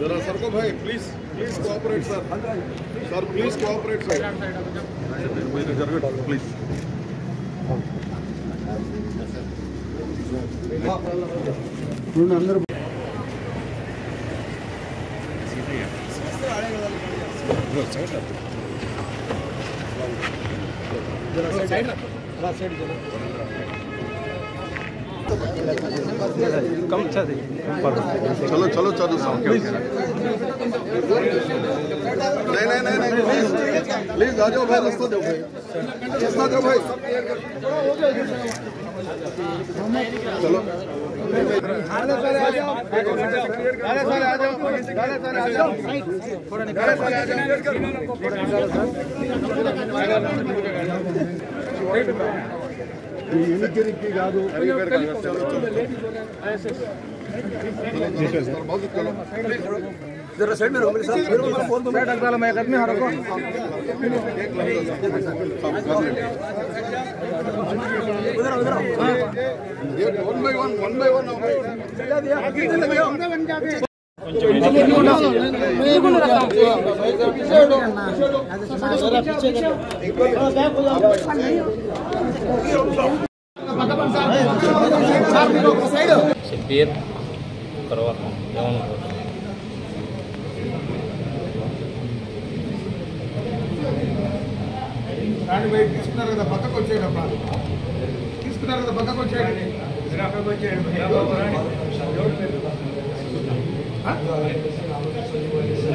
जरा सर को भाई please please cooperate sir sir please cooperate sir మీరు कम अच्छा चलो चलो चलो ओके नहीं नहीं नहीं प्लीज़ आ जाओ भाई रास्ता दो भाई चलो। चलो चलो चलो बहुत चलो जरा साइड में रहो मेरे साथ मेरे को फ़ोन दो मैं डाल मैं एक आदमी हरा को उधर उधर ये one by one one by one Shabbir करवा షబ్బీర్ కరవాకం యవన్ తీసుకున్నారు కదా పక్కకు వచ్చేటప్పుడు. తీసుకున్నారు కదా పక్కకు వచ్చేయండి. పక్కకు వచ్చేయండి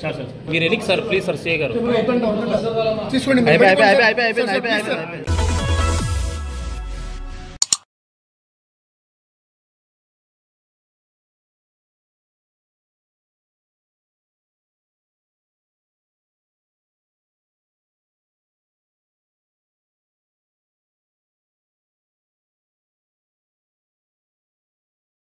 సార్ సార్ మీరు ఎన్నికి సార్ ప్లీజ్ సార్ సిఏ గారు తీసుకోండి